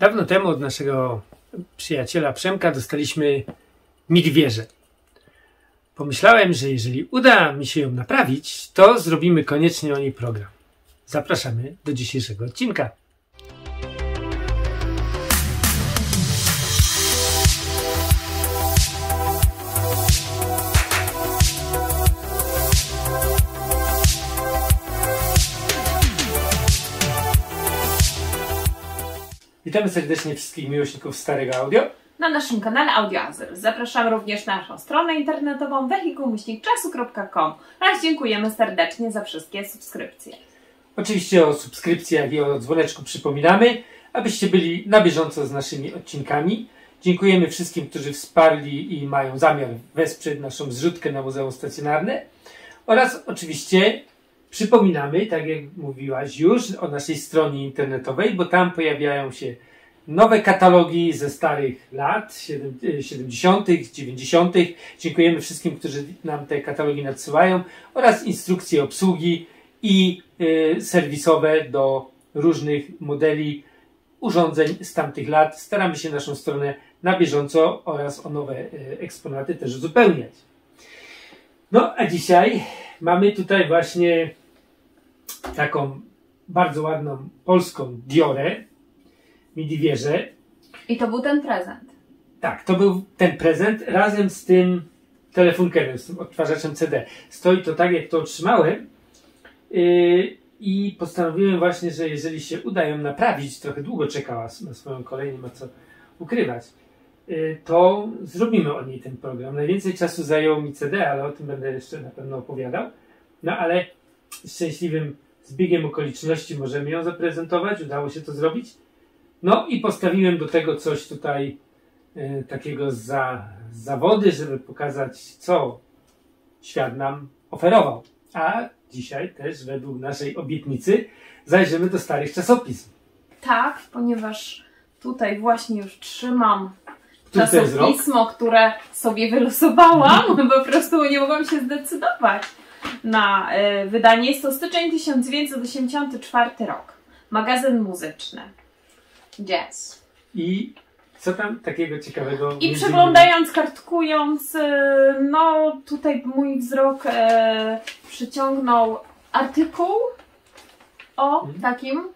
Dawno temu od naszego przyjaciela Przemka dostaliśmy midwieżę. Pomyślałem, że jeżeli uda mi się ją naprawić, to zrobimy koniecznie o niej program. Zapraszamy do dzisiejszego odcinka. Witamy serdecznie wszystkich miłośników starego audio. na naszym kanale Audioazyl. Zapraszamy również na naszą stronę internetową wehikuł-czasu.com oraz dziękujemy serdecznie za wszystkie subskrypcje. Oczywiście o subskrypcjach i o dzwoneczku przypominamy, abyście byli na bieżąco z naszymi odcinkami. Dziękujemy wszystkim, którzy wsparli i mają zamiar wesprzeć naszą zrzutkę na Muzeum Stacjonarne. Oraz oczywiście przypominamy, tak jak mówiłaś już, o naszej stronie internetowej, bo tam pojawiają się nowe katalogi ze starych lat, siedem- e, 70., 90. Dziękujemy wszystkim, którzy nam te katalogi nadsyłają oraz instrukcje obsługi i y, serwisowe do różnych modeli urządzeń z tamtych lat. Staramy się naszą stronę na bieżąco oraz o nowe y, eksponaty też uzupełniać. No, a dzisiaj mamy tutaj właśnie taką bardzo ładną polską Diorę, Midivierze. I to był ten prezent. Tak, to był ten prezent razem z tym telefunkerem, z tym odtwarzaczem CD. Stoi to tak, jak to otrzymałem yy, i postanowiłem właśnie, że jeżeli się uda ją naprawić, trochę długo czekała na swoją kolej, nie ma co ukrywać, to zrobimy o niej ten program. Najwięcej czasu zajęło mi CD, ale o tym będę jeszcze na pewno opowiadał. No ale szczęśliwym zbiegiem okoliczności możemy ją zaprezentować, udało się to zrobić. No i postawiłem do tego coś tutaj e, takiego za zawody, żeby pokazać, co świat nam oferował. A dzisiaj też według naszej obietnicy zajrzymy do starych czasopism. Tak, ponieważ tutaj właśnie już trzymam czasopismo, które sobie wylosowałam, bo po prostu nie mogłam się zdecydować na y, wydanie. Jest to styczeń 1984 rok. Magazyn muzyczny. Jazz. I co tam takiego ciekawego? I przeglądając, kartkując, y, no tutaj mój wzrok e, przyciągnął artykuł o Mhm. takim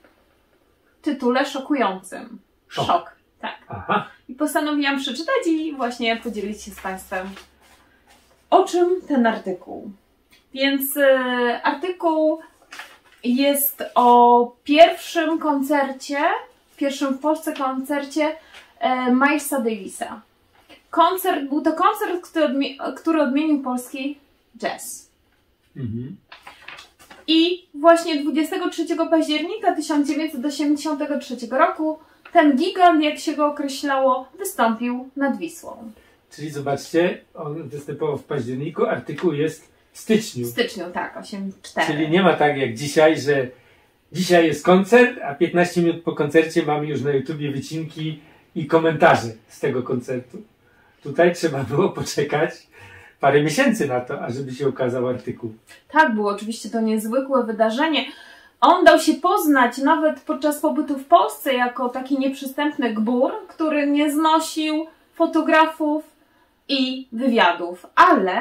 tytule szokującym. Szok. Szok. Tak. Aha, I postanowiłam przeczytać i właśnie podzielić się z Państwem o czym ten artykuł. Więc y, artykuł jest o pierwszym koncercie, pierwszym w Polsce koncercie e, Milesa Davisa. Koncert, był to koncert, który, odmi- który odmienił polski jazz. mhm. I właśnie 23 października 1983 roku ten gigant, jak się go określało, wystąpił nad Wisłą. czyli zobaczcie, on występował w październiku, artykuł jest w styczniu. W styczniu, tak, 8-4. Czyli nie ma tak jak dzisiaj, że dzisiaj jest koncert, a 15 minut po koncercie mamy już na YouTubie wycinki i komentarze z tego koncertu. Tutaj trzeba było poczekać parę miesięcy na to, ażeby się ukazał artykuł. Tak, było oczywiście to niezwykłe wydarzenie. On dał się poznać nawet podczas pobytu w Polsce jako taki nieprzystępny gbur, który nie znosił fotografów i wywiadów, ale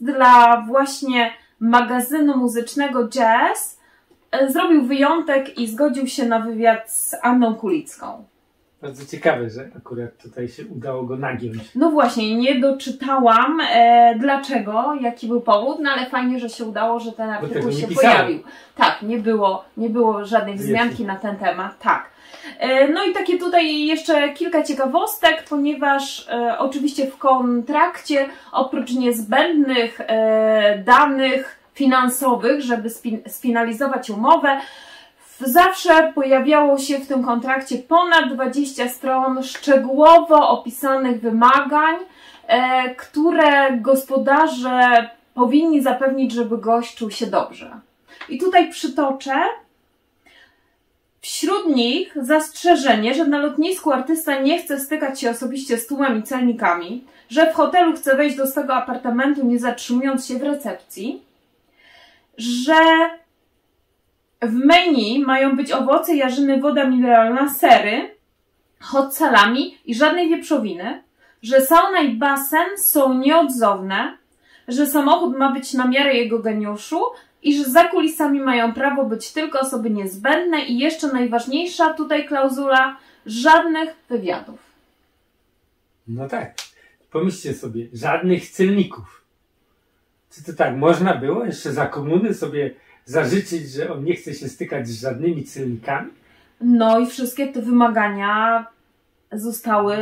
dla właśnie magazynu muzycznego Jazz e, zrobił wyjątek i zgodził się na wywiad z Anną Kulicką. Bardzo ciekawe, że akurat tutaj się udało go nagiąć. No właśnie, nie doczytałam e, dlaczego, jaki był powód, no ale fajnie, że się udało, że ten artykuł się pisali. pojawił. Tak, nie było, nie było żadnej Wiecie. wzmianki na ten temat, tak. E, no i takie tutaj jeszcze kilka ciekawostek, ponieważ e, oczywiście w kontrakcie oprócz niezbędnych e, danych finansowych, żeby spin- sfinalizować umowę, Zawsze pojawiało się w tym kontrakcie ponad 20 stron szczegółowo opisanych wymagań, e, które gospodarze powinni zapewnić, żeby gość czuł się dobrze. I tutaj przytoczę. Wśród nich zastrzeżenie, że na lotnisku artysta nie chce stykać się osobiście z tłumem i celnikami, że w hotelu chce wejść do swego apartamentu nie zatrzymując się w recepcji, że w menu mają być owoce, jarzyny, woda mineralna, sery, hot salami i żadnej wieprzowiny, że sauna i basen są nieodzowne, że samochód ma być na miarę jego geniuszu i że za kulisami mają prawo być tylko osoby niezbędne i jeszcze najważniejsza tutaj klauzula żadnych wywiadów. No tak. Pomyślcie sobie, żadnych celników. Czy to tak można było jeszcze za komuny sobie zażyczyć, że on nie chce się stykać z żadnymi celnikami? No i wszystkie te wymagania zostały,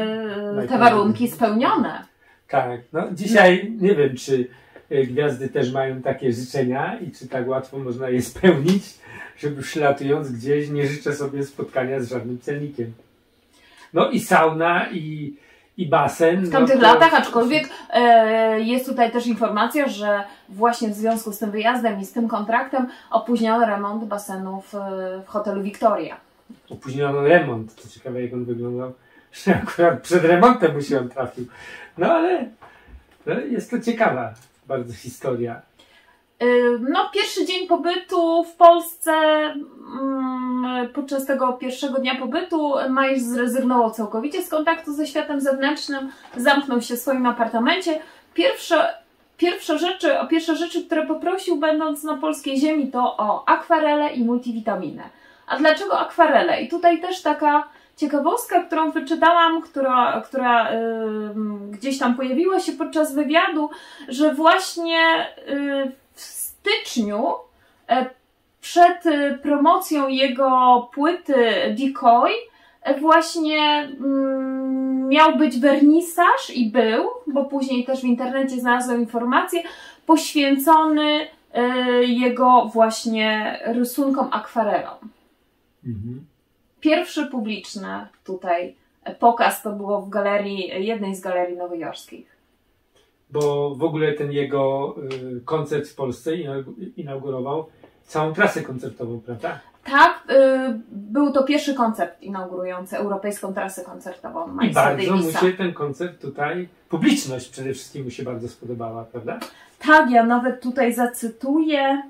te warunki spełnione. Tak, no dzisiaj nie wiem, czy e, gwiazdy też mają takie życzenia i czy tak łatwo można je spełnić, żeby przylatując gdzieś nie życzę sobie spotkania z żadnym celnikiem. No i sauna i, i basen. W tamtych no to... latach, aczkolwiek e, jest tutaj też informacja, że właśnie w związku z tym wyjazdem i z tym kontraktem opóźniono remont basenów e, w hotelu Victoria. Opóźniono remont. To ciekawe, jak on wyglądał. Że akurat przed remontem mu się on trafił. No ale no, jest to ciekawa bardzo historia. No, pierwszy dzień pobytu w Polsce, mm, podczas tego pierwszego dnia pobytu, Majs zrezygnował całkowicie z kontaktu ze światem zewnętrznym, zamknął się w swoim apartamencie. Pierwsze, pierwsze, rzeczy, o pierwsze rzeczy, które poprosił, będąc na polskiej ziemi, to o akwarele i multivitaminę. A dlaczego akwarele? I tutaj też taka ciekawostka, którą wyczytałam, która, która gdzieś tam pojawiła się podczas wywiadu, że właśnie y, styczniu e, przed y, promocją jego płyty Decoy e, właśnie mm, miał być wernisaż i był, bo później też w internecie znalazłem informację, poświęcony e, jego właśnie rysunkom akwarelom. Mhm. Pierwszy publiczny tutaj pokaz to było w galerii, jednej z galerii nowojorskich. Bo w ogóle ten jego y, koncert w Polsce inaugu- inaugurował całą trasę koncertową, prawda? Tak, y, był to pierwszy koncert inaugurujący europejską trasę koncertową I bardzo mu Davisa. się ten koncert tutaj, publiczność przede wszystkim mu się bardzo spodobała, prawda? Tak, ja nawet tutaj zacytuję.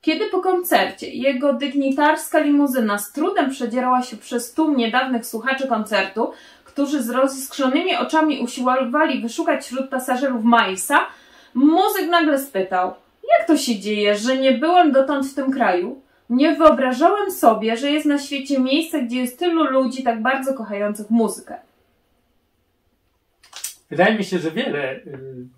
Kiedy po koncercie jego dygnitarska limuzyna z trudem przedzierała się przez tłum niedawnych słuchaczy koncertu, którzy z rozskrzonymi oczami usiłowali wyszukać wśród pasażerów Milesa, muzyk nagle spytał, jak to się dzieje, że nie byłem dotąd w tym kraju? Nie wyobrażałem sobie, że jest na świecie miejsce, gdzie jest tylu ludzi tak bardzo kochających muzykę. Wydaje mi się, że wiele y,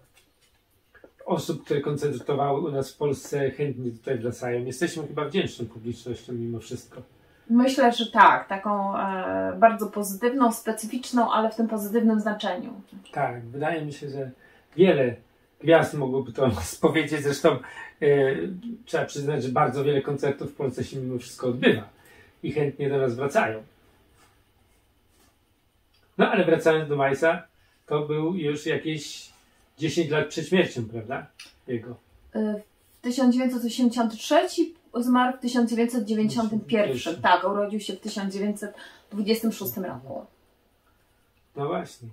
osób, które koncertowały u nas w Polsce, chętnie tutaj wracają. Jesteśmy chyba wdzięczną publicznością mimo wszystko. Myślę, że tak, taką e, bardzo pozytywną, specyficzną, ale w tym pozytywnym znaczeniu. Tak, wydaje mi się, że wiele gwiazd mogłoby to o nas powiedzieć. Zresztą e, trzeba przyznać, że bardzo wiele koncertów w Polsce się mimo wszystko odbywa i chętnie do nas wracają. No ale wracając do Majsa, to był już jakieś 10 lat przed śmiercią, prawda? Jego. E, w 1983 zmarł w 1991. Tak, urodził się w 1926 roku. No właśnie.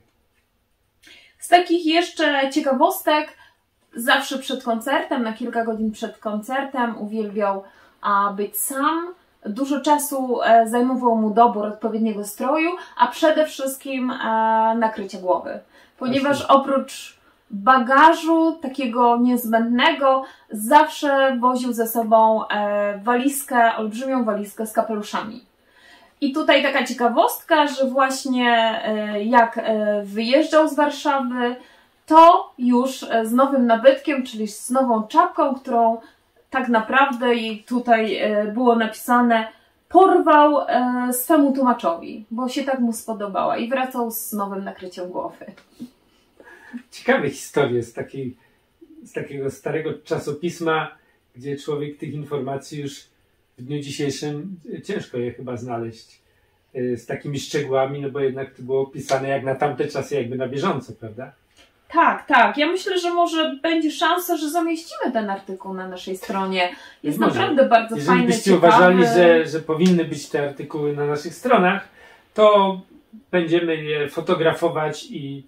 Z takich jeszcze ciekawostek, zawsze przed koncertem, na kilka godzin przed koncertem uwielbiał a, być sam. Dużo czasu e, zajmował mu dobór odpowiedniego stroju, a przede wszystkim e, nakrycie głowy. Ponieważ oprócz bagażu takiego niezbędnego zawsze woził ze sobą e, walizkę, olbrzymią walizkę z kapeluszami. I tutaj taka ciekawostka, że właśnie e, jak e, wyjeżdżał z Warszawy, to już z nowym nabytkiem, czyli z nową czapką, którą tak naprawdę i tutaj było napisane porwał swemu tłumaczowi, bo się tak mu spodobała i wracał z nowym nakryciem głowy. Ciekawe historie z, takiej, z takiego starego czasopisma, gdzie człowiek tych informacji już w dniu dzisiejszym y, ciężko je chyba znaleźć y, z takimi szczegółami, no bo jednak to było pisane jak na tamte czasy, jakby na bieżąco, prawda? Tak, tak. Ja myślę, że może będzie szansa, że zamieścimy ten artykuł na naszej stronie. Jest Może. naprawdę bardzo Jeżeli fajny, byście ciekawy. uważali, że, że powinny być te artykuły na naszych stronach, to będziemy je fotografować i,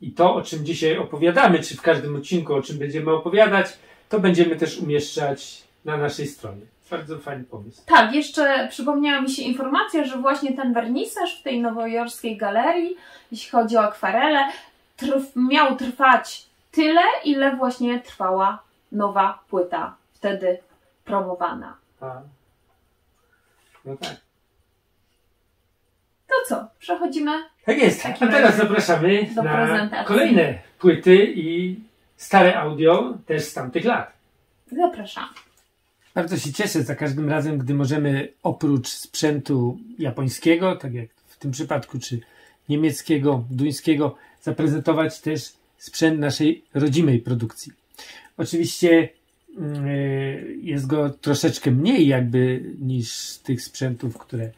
i to, o czym dzisiaj opowiadamy, czy w każdym odcinku, o czym będziemy opowiadać, to będziemy też umieszczać na naszej stronie. Bardzo fajny pomysł. Tak, jeszcze przypomniała mi się informacja, że właśnie ten wernisaż w tej nowojorskiej galerii, jeśli chodzi o akwarele, trw, miał trwać tyle, ile właśnie trwała nowa płyta wtedy promowana. A. No tak. To co, przechodzimy Tak jest. A teraz zapraszamy do na prezentacji. kolejne płyty i stare audio też z tamtych lat. Zapraszamy. Bardzo się cieszę za każdym razem, gdy możemy oprócz sprzętu japońskiego, tak jak w tym przypadku, czy niemieckiego, duńskiego, zaprezentować też sprzęt naszej rodzimej produkcji. Oczywiście mm, y, jest go troszeczkę mniej jakby niż tych sprzętów, które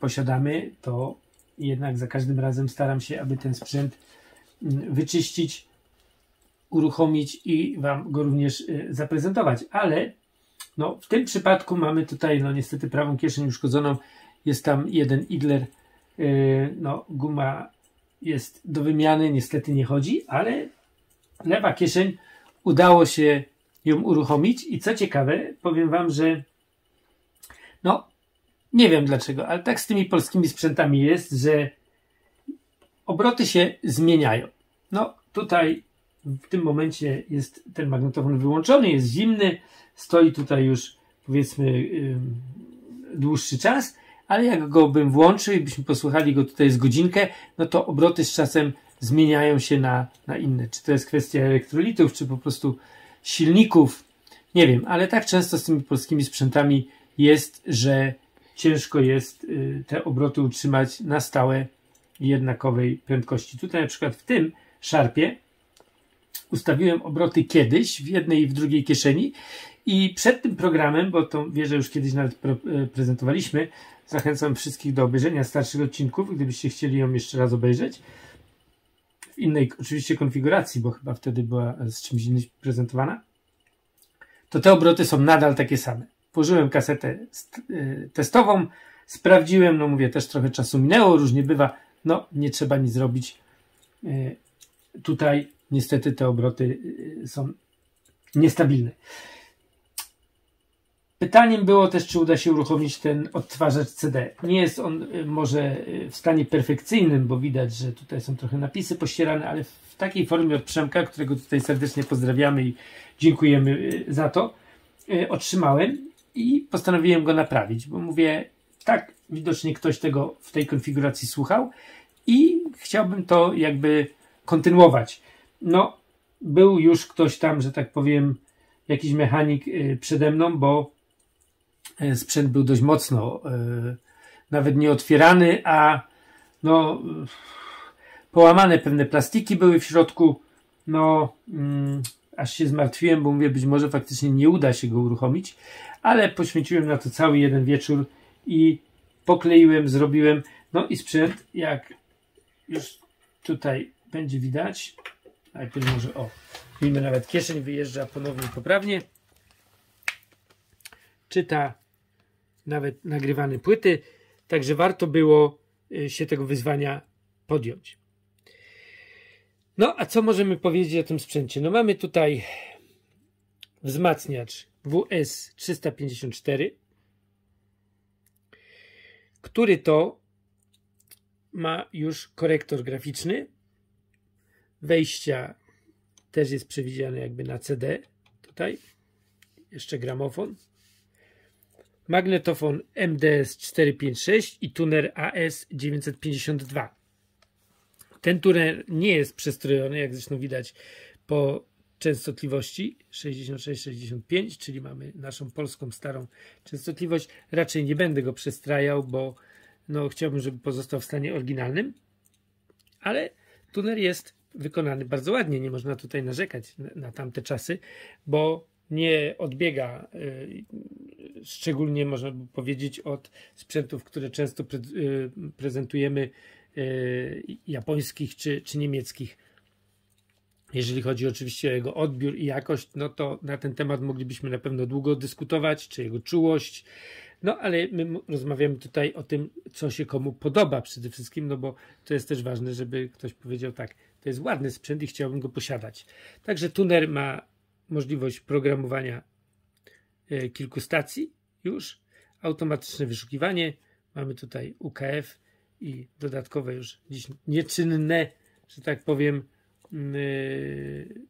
posiadamy, to jednak za każdym razem staram się, aby ten sprzęt mm, wyczyścić, uruchomić i Wam go również y, zaprezentować. Ale no, w tym przypadku mamy tutaj no, niestety prawą kieszeń uszkodzoną. Jest tam jeden igler. y, No, guma jest do wymiany, niestety nie chodzi, ale lewa kieszeń udało się ją uruchomić i co ciekawe, powiem Wam, że no, nie wiem dlaczego, ale tak z tymi polskimi sprzętami jest, że obroty się zmieniają. No, tutaj w tym momencie jest ten magnetofon wyłączony, jest zimny, stoi tutaj już powiedzmy dłuższy czas, ale jak go bym włączył i byśmy posłuchali go tutaj z godzinkę, no to obroty z czasem zmieniają się na, na inne. Czy to jest kwestia elektrolitów, czy po prostu silników, nie wiem, ale tak często z tymi polskimi sprzętami jest, że ciężko jest y, te obroty utrzymać na stałe jednakowej prędkości. Tutaj na przykład w tym szarpie ustawiłem obroty kiedyś w jednej i w drugiej kieszeni i przed tym programem, bo tą wieżę już kiedyś nawet e, prezentowaliśmy, zachęcam wszystkich do obejrzenia starszych odcinków, gdybyście chcieli ją jeszcze raz obejrzeć. W innej oczywiście konfiguracji, bo chyba wtedy była z czymś innym prezentowana. To te obroty są nadal takie same. Włożyłem kasetę e, testową, sprawdziłem, no mówię, też trochę czasu minęło, różnie bywa, no nie trzeba nic zrobić. E, Tutaj niestety te obroty y, są niestabilne. Pytaniem było też, czy uda się uruchomić ten odtwarzacz CD. Nie jest on y, może y, w stanie perfekcyjnym, bo widać, że tutaj są trochę napisy pościerane, ale w takiej formie od Przemka, którego tutaj serdecznie pozdrawiamy i dziękujemy y, za to, y, otrzymałem i postanowiłem go naprawić, bo mówię, tak, widocznie ktoś tego w tej konfiguracji słuchał i chciałbym to jakby kontynuować. No, był już ktoś tam, że tak powiem, jakiś mechanik y, przede mną, bo y, sprzęt był dość mocno y, nawet nie otwierany, a no połamane pewne plastiki były w środku. No, mm, aż się zmartwiłem, bo mówię, być może faktycznie nie uda się go uruchomić, ale poświęciłem na to cały jeden wieczór i pokleiłem, zrobiłem. No i sprzęt, jak już tutaj będzie widać, najpierw może o, widzimy nawet kieszeń wyjeżdża ponownie poprawnie. Czyta nawet nagrywane płyty, także warto było y, się tego wyzwania podjąć. No, a co możemy powiedzieć o tym sprzęcie? No, mamy tutaj wzmacniacz WS354, który to ma już korektor graficzny. Wejścia też jest przewidziane jakby na CD. Tutaj jeszcze gramofon. Magnetofon MDS 456 i tuner AS 952. Ten tuner nie jest przestrojony, jak zresztą widać po częstotliwości 66-65, czyli mamy naszą polską starą częstotliwość. Raczej nie będę go przestrajał, bo no, chciałbym, żeby pozostał w stanie oryginalnym, ale tuner jest wykonany bardzo ładnie, nie można tutaj narzekać na, na tamte czasy, bo nie odbiega y, szczególnie można by powiedzieć od sprzętów, które często pre, y, prezentujemy japońskich czy, czy niemieckich. Jeżeli chodzi oczywiście o jego odbiór i jakość, no to na ten temat moglibyśmy na pewno długo dyskutować, czy jego czułość. No ale my rozmawiamy tutaj o tym, co się komu podoba przede wszystkim, no bo to jest też ważne, żeby ktoś powiedział tak, to jest ładny sprzęt i chciałbym go posiadać. Także tuner ma możliwość programowania e, kilku stacji już. Automatyczne wyszukiwanie. Mamy tutaj UKF i dodatkowe już dziś nieczynne, że tak powiem, yy,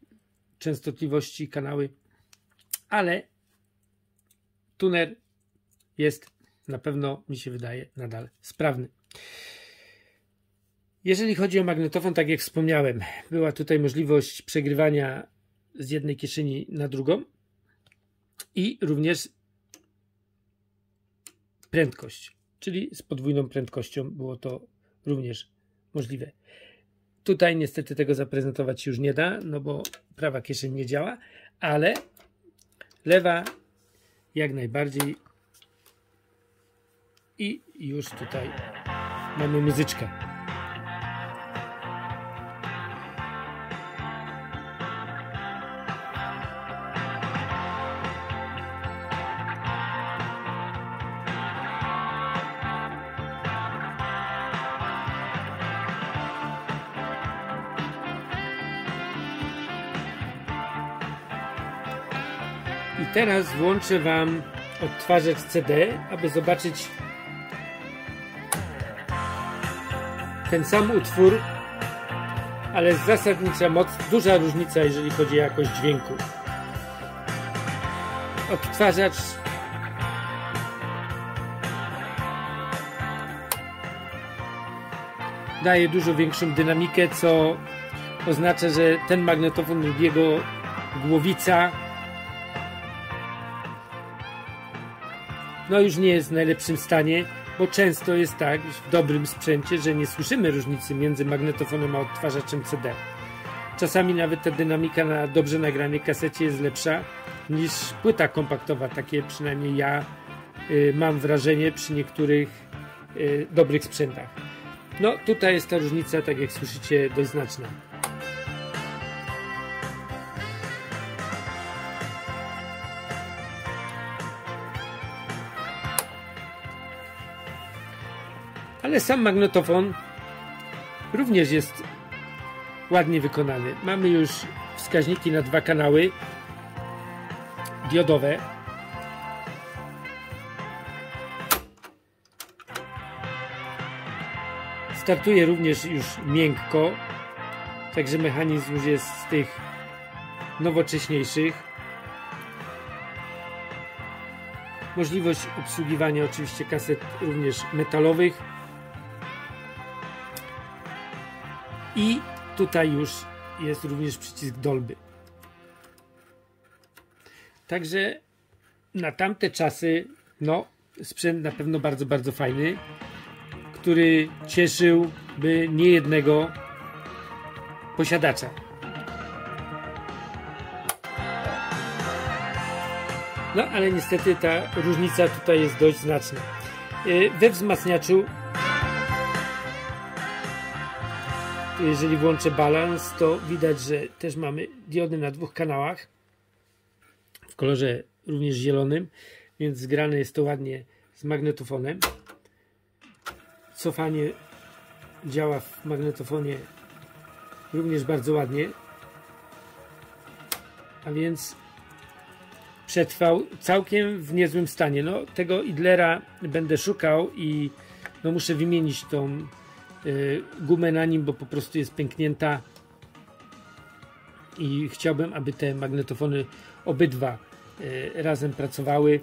częstotliwości kanały, ale tuner jest na pewno, mi się wydaje, nadal sprawny. Jeżeli chodzi o magnetofon, tak jak wspomniałem, była tutaj możliwość przegrywania z jednej kieszeni na drugą i również prędkość, czyli z podwójną prędkością było to również możliwe. Tutaj niestety tego zaprezentować już nie da, no bo prawa kieszeń nie działa, ale lewa jak najbardziej i już tutaj mamy muzyczkę. I teraz włączę Wam odtwarzacz CD, aby zobaczyć ten sam utwór, ale zasadnicza moc, duża różnica, jeżeli chodzi o jakość dźwięku. Odtwarzacz daje dużo większą dynamikę, co oznacza, że ten magnetofon lub jego głowica no już nie jest w najlepszym stanie, bo często jest tak w dobrym sprzęcie, że nie słyszymy różnicy między magnetofonem a odtwarzaczem CD. Czasami nawet ta dynamika na dobrze nagranej kasecie jest lepsza niż płyta kompaktowa. Takie przynajmniej ja y, mam wrażenie przy niektórych y, dobrych sprzętach. No tutaj jest ta różnica, tak jak słyszycie, dość znaczna. Ale sam magnetofon również jest ładnie wykonany. Mamy już wskaźniki na dwa kanały diodowe. Startuje również już miękko, także mechanizm już jest z tych nowocześniejszych. Możliwość obsługiwania oczywiście kaset również metalowych. I tutaj już jest również przycisk Dolby. Także na tamte czasy, no, sprzęt na pewno bardzo, bardzo fajny, który cieszyłby niejednego posiadacza. No, ale niestety ta różnica tutaj jest dość znaczna. Y, we wzmacniaczu jeżeli włączę balans, to widać, że też mamy diody na dwóch kanałach w kolorze również zielonym, więc zgrane jest to ładnie z magnetofonem. Cofanie działa w magnetofonie również bardzo ładnie. A więc przetrwał całkiem w niezłym stanie. No, tego Idlera będę szukał i no, muszę wymienić tą gumę na nim, bo po prostu jest pęknięta i chciałbym, aby te magnetofony obydwa y, razem pracowały,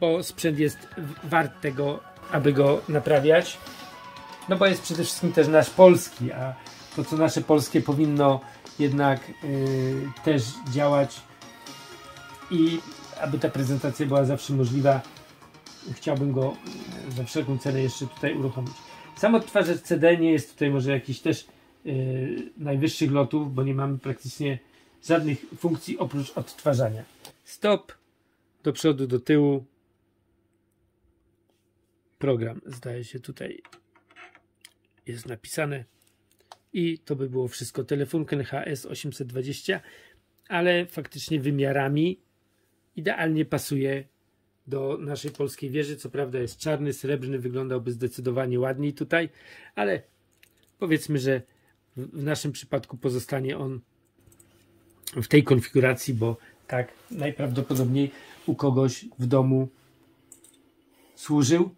bo sprzęt jest wart tego, aby go naprawiać. No bo jest przede wszystkim też nasz polski, a to co nasze polskie powinno jednak yy, też działać i aby ta prezentacja była zawsze możliwa, chciałbym go za wszelką cenę jeszcze tutaj uruchomić. Sam odtwarzacz CD nie jest tutaj może jakiś też yy, najwyższych lotów, bo nie mamy praktycznie żadnych funkcji oprócz odtwarzania. Stop, do przodu, do tyłu. Program, zdaje się tutaj jest napisane. I to by było wszystko. Telefonkę HS 820, ale faktycznie wymiarami idealnie pasuje do naszej polskiej wieży. Co prawda jest czarny, srebrny, wyglądałby zdecydowanie ładniej tutaj, ale powiedzmy, że w naszym przypadku pozostanie on w tej konfiguracji, bo tak najprawdopodobniej u kogoś w domu służył.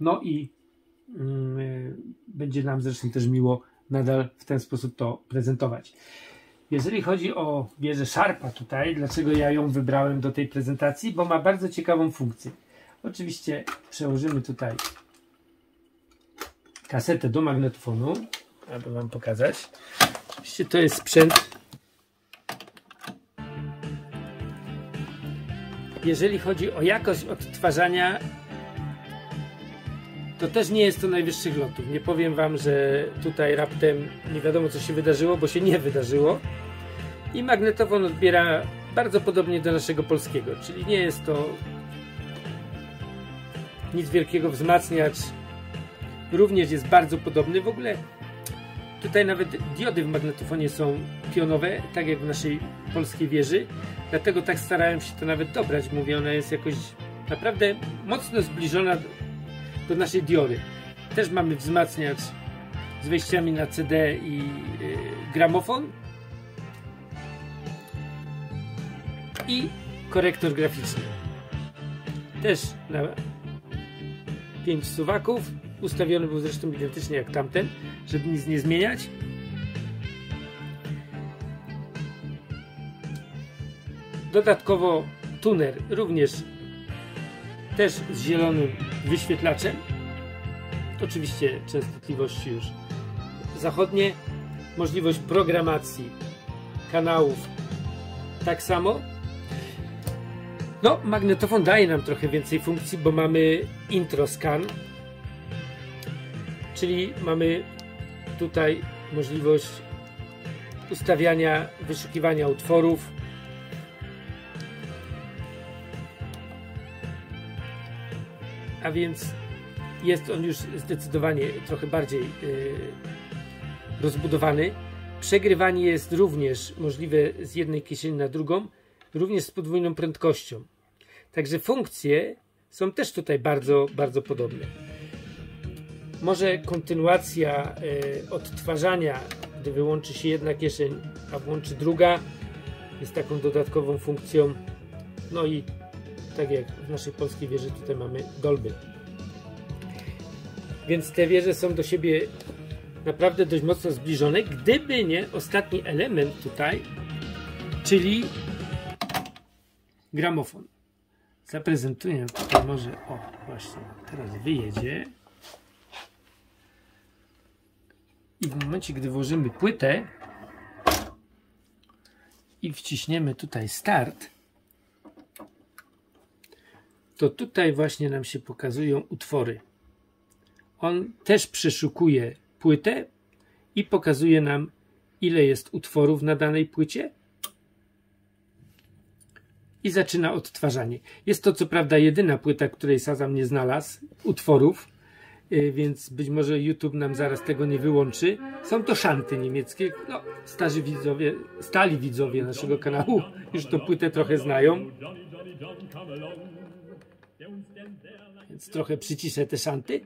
No i yy, będzie nam zresztą też miło nadal w ten sposób to prezentować. Jeżeli chodzi o wieżę Sharpa tutaj, dlaczego ja ją wybrałem do tej prezentacji? Bo ma bardzo ciekawą funkcję. Oczywiście przełożymy tutaj kasetę do magnetofonu, aby Wam pokazać. Oczywiście to jest sprzęt. Jeżeli chodzi o jakość odtwarzania, to też nie jest to najwyższych lotów. Nie powiem Wam, że tutaj raptem nie wiadomo co się wydarzyło, bo się nie wydarzyło. I magnetofon odbiera bardzo podobnie do naszego polskiego, czyli nie jest to nic wielkiego wzmacniacz. Również jest bardzo podobny. W ogóle tutaj nawet diody w magnetofonie są pionowe, tak jak w naszej polskiej wieży. Dlatego tak starałem się to nawet dobrać. Mówię, ona jest jakoś naprawdę mocno zbliżona do naszej diory. Też mamy wzmacniacz z wejściami na CD i yy, gramofon. I korektor graficzny. Też na 5 suwaków. Ustawiony był zresztą identycznie jak tamten, żeby nic nie zmieniać. Dodatkowo tuner również też z zielonym wyświetlaczem. Oczywiście częstotliwości już zachodnie. Możliwość programacji kanałów tak samo. No, magnetofon daje nam trochę więcej funkcji, bo mamy intro scan, czyli mamy tutaj możliwość ustawiania, wyszukiwania utworów. A więc jest on już zdecydowanie trochę bardziej yy, rozbudowany. Przegrywanie jest również możliwe z jednej kieszeni na drugą, również z podwójną prędkością. Także funkcje są też tutaj bardzo, bardzo podobne. Może kontynuacja y, odtwarzania, gdy wyłączy się jedna kieszeń, a włączy druga, jest taką dodatkową funkcją. No i tak jak w naszej polskiej wieży tutaj mamy Dolby. Więc te wieże są do siebie naprawdę dość mocno zbliżone, gdyby nie ostatni element tutaj, czyli gramofon. Zaprezentuję tutaj może, o właśnie, teraz wyjedzie. I w momencie, gdy włożymy płytę i wciśniemy tutaj start, to tutaj właśnie nam się pokazują utwory. On też przeszukuje płytę i pokazuje nam, ile jest utworów na danej płycie i zaczyna odtwarzanie. Jest to co prawda jedyna płyta, której Sazam nie znalazł, utworów, y, więc być może YouTube nam zaraz tego nie wyłączy. Są to szanty niemieckie. No, starzy widzowie, stali widzowie naszego kanału już tą płytę trochę znają. Więc trochę przyciszę te szanty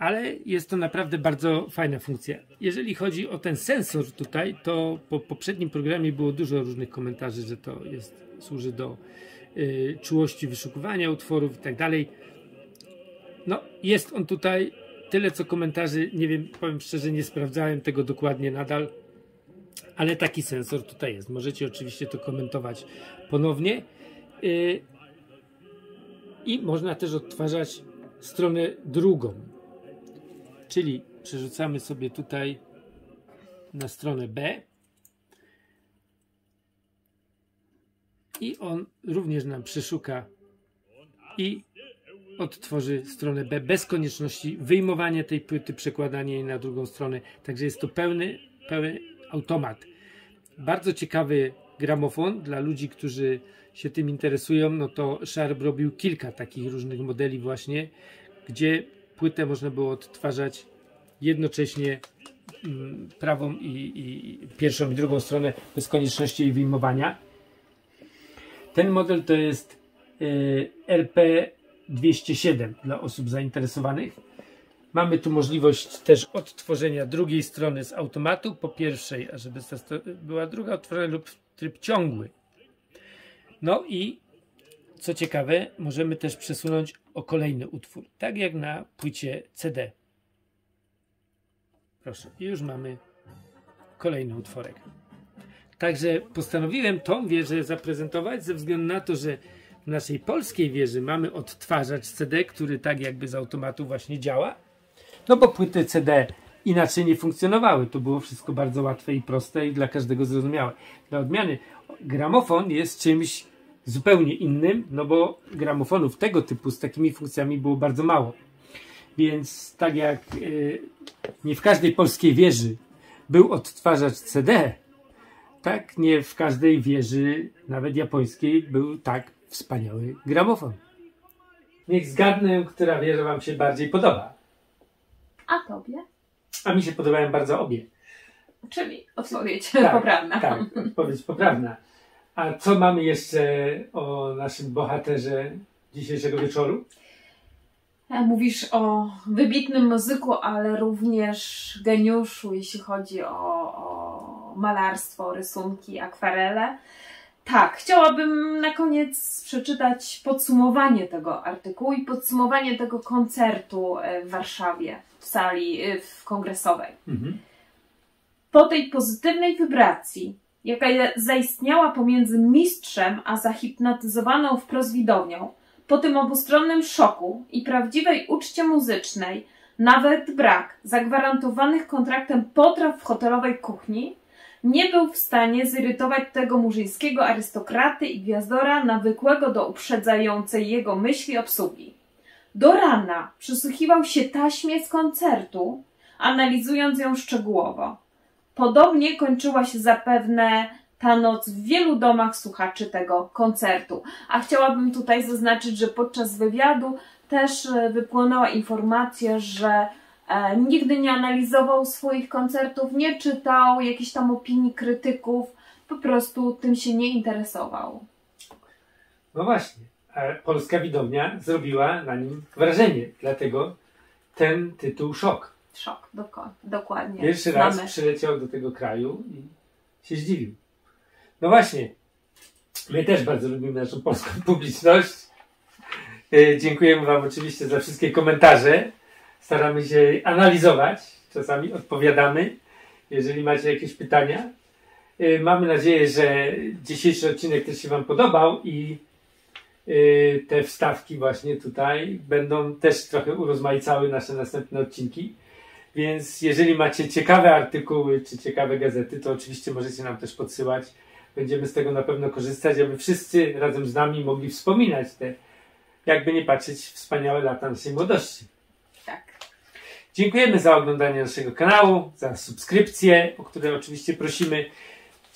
ale jest to naprawdę bardzo fajna funkcja. Jeżeli chodzi o ten sensor tutaj, to po poprzednim programie było dużo różnych komentarzy, że to jest, służy do y, czułości wyszukiwania utworów i tak dalej. No, jest on tutaj tyle co komentarzy, nie wiem, powiem szczerze, nie sprawdzałem tego dokładnie nadal, ale taki sensor tutaj jest. Możecie oczywiście to komentować ponownie. Y, I można też odtwarzać stronę drugą. Czyli przerzucamy sobie tutaj na stronę B i on również nam przeszuka i odtworzy stronę B bez konieczności wyjmowania tej płyty, przekładania jej na drugą stronę. Także jest to pełny, pełny automat. Bardzo ciekawy gramofon dla ludzi, którzy się tym interesują. No to Sharp robił kilka takich różnych modeli właśnie, gdzie płytę można było odtwarzać jednocześnie mm, prawą i, i, pierwszą i drugą stronę bez konieczności jej wyjmowania. Ten model to jest y, RP207 dla osób zainteresowanych. Mamy tu możliwość też odtworzenia drugiej strony z automatu, po pierwszej, a żeby była druga odtworzona lub tryb ciągły. No i co ciekawe, możemy też przesunąć o kolejny utwór, tak jak na płycie CD. Proszę, już mamy kolejny utworek. Także postanowiłem tą wieżę zaprezentować ze względu na to, że w naszej polskiej wieży mamy odtwarzacz CD, który tak jakby z automatu właśnie działa. No bo płyty CD inaczej nie funkcjonowały. To było wszystko bardzo łatwe i proste i dla każdego zrozumiałe. Dla odmiany gramofon jest czymś zupełnie innym, no bo gramofonów tego typu z takimi funkcjami było bardzo mało. Więc tak jak yy, nie w każdej polskiej wieży był odtwarzacz CD, tak nie w każdej wieży, nawet japońskiej, był tak wspaniały gramofon. Niech zgadnę, która wieża Wam się bardziej podoba. A tobie? A mi się podobają bardzo obie. Czyli odpowiedź Tak, poprawna. Tak, odpowiedź poprawna. A co mamy jeszcze o naszym bohaterze dzisiejszego wieczoru? E, Mówisz o wybitnym muzyku, ale również geniuszu, jeśli chodzi o, o malarstwo, rysunki, akwarele. Tak, chciałabym na koniec przeczytać podsumowanie tego artykułu i podsumowanie tego koncertu e, w Warszawie, w sali e, w kongresowej. Mhm. Po tej pozytywnej wibracji, jaka zaistniała pomiędzy mistrzem a zahipnotyzowaną wprost widownią, po tym obustronnym szoku i prawdziwej uczcie muzycznej, nawet brak zagwarantowanych kontraktem potraw w hotelowej kuchni, nie był w stanie zirytować tego murzyńskiego arystokraty i gwiazdora nawykłego do uprzedzającej jego myśli obsługi. Do rana przysłuchiwał się taśmie z koncertu, analizując ją szczegółowo. Podobnie kończyła się zapewne ta noc w wielu domach słuchaczy tego koncertu. A chciałabym tutaj zaznaczyć, że podczas wywiadu też e, wypłynęła informacja, że nigdy nie analizował swoich koncertów, nie czytał jakichś tam opinii krytyków, po prostu tym się nie interesował. No właśnie. Polska widownia zrobiła na nim wrażenie. Dlatego ten tytuł szok. Szok, doko- dokładnie. Pierwszy raz Znamy. przyleciał do tego kraju i się zdziwił. No właśnie. My też bardzo lubimy naszą polską publiczność. E, Dziękujemy Wam oczywiście za wszystkie komentarze. Staramy się analizować. Czasami odpowiadamy, jeżeli macie jakieś pytania. E, Mamy nadzieję, że dzisiejszy odcinek też się Wam podobał i e, te wstawki właśnie tutaj będą też trochę urozmaicały nasze następne odcinki. Więc jeżeli macie ciekawe artykuły czy ciekawe gazety, to oczywiście możecie nam też podsyłać. Będziemy z tego na pewno korzystać, aby wszyscy razem z nami mogli wspominać te, jakby nie patrzeć, wspaniałe lata naszej młodości. Dziękujemy za oglądanie naszego kanału, za subskrypcję, o które oczywiście prosimy.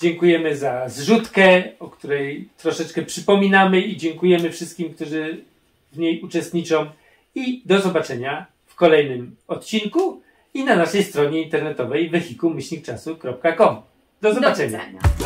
Dziękujemy za zrzutkę, o której troszeczkę przypominamy i dziękujemy wszystkim, którzy w niej uczestniczą. I do zobaczenia w kolejnym odcinku i na naszej stronie internetowej wehikułmyślnikczasu.com. Do Do zobaczenia. widzenia.